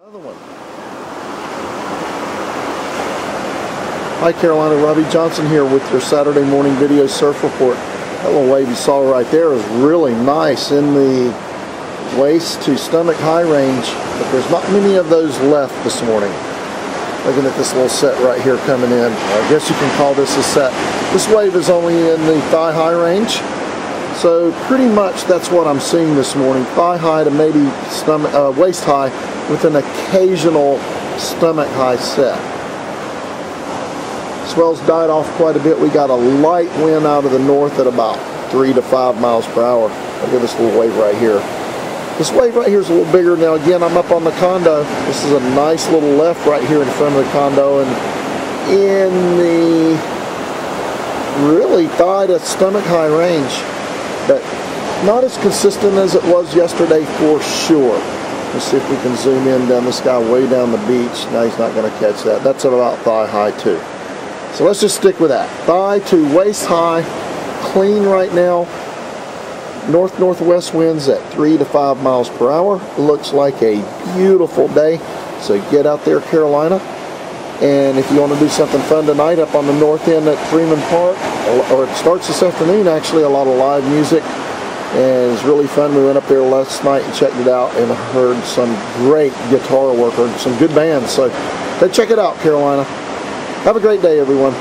Another one. Hi Carolina, Robbie Johnson here with your Saturday morning video surf report. That little wave you saw right there is really nice in the waist to stomach high range, but there's not many of those left this morning. Looking at this little set right here coming in. I guess you can call this a set. This wave is only in the thigh high range. So pretty much that's what I'm seeing this morning. Thigh high to maybe stomach, uh, waist high with an occasional stomach high set. Swells died off quite a bit. We got a light wind out of the north at about three to five miles per hour. Look at this little wave right here. This wave right here is a little bigger. Now again, I'm up on the condo. This is a nice little left right here in front of the condo and in the really thigh to stomach high range, but not as consistent as it was yesterday for sure. Let's see if we can zoom in down this guy way down the beach. Now he's not going to catch that. That's about thigh high too. So let's just stick with that. Thigh to waist high, clean right now. North-northwest winds at 3 to 5 miles per hour. Looks like a beautiful day. So get out there, Carolina. And if you want to do something fun tonight up on the north end at Freeman Park, or it starts this afternoon actually, a lot of live music. And it's really fun. We went up there last night and checked it out and heard some great guitar work, or some good bands. So go check it out, Carolina. Have a great day, everyone.